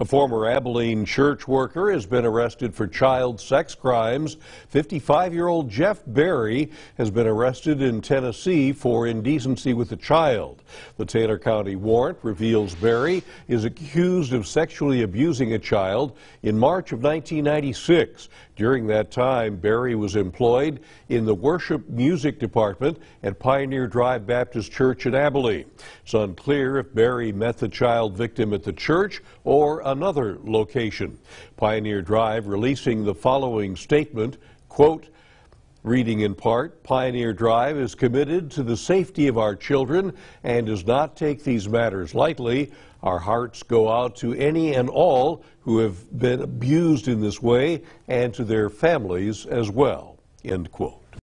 A former Abilene church worker has been arrested for child sex crimes. 55-year-old Jeff Berry has been arrested in Tennessee for indecency with a child. The Taylor County warrant reveals Berry is accused of sexually abusing a child in March of 1996. During that time, Berry was employed in the worship music department at Pioneer Drive Baptist Church in Abilene. It's unclear if Berry met the child victim at the church or another location. Pioneer Drive releasing the following statement, quote, Reading in part, Pioneer Drive is committed to the safety of our children and does not take these matters lightly. Our hearts go out to any and all who have been abused in this way and to their families as well. End quote.